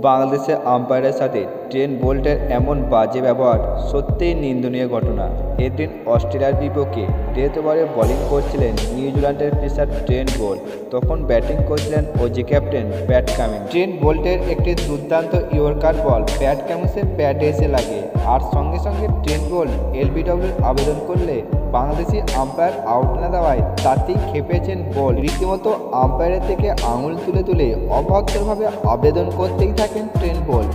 বাংলাদেশের আম্পায়ারের সাথে ট্রেন্ট বোল্টের এমন বাজে ব্যবহার সত্যিই নিন্দনীয় ঘটনা। এদিন অস্ট্রেলিয়ার বিপক্ষে ডেথ ওভারে বোলিং করছিলেন নিউজিল্যান্ডের পেসার ট্রেন্ট বোল্ট। তখন ব্যাটিং করছিলেন Aussie captain Pat Cummins Trent বোল্টের একটি দুর্দান্ত ইয়র্কার বল প্যাট কামিন্সের প্যাটে এসে লাগে। আর সঙ্গে সঙ্গে ট্রেন্ট বোল্ট এলবিডব্লিউর আবেদন করলে বাংলাদেশি আম্পায়ার আউট না দেওয়ায় তাতেই খেপেছেন বল রীতিমতো আম্পায়ারের থেকে আঙুল তুলে তুলে অভদ্রভাবে আবেদন করতেই থাকেন ট্রেন্ট বোল্ট।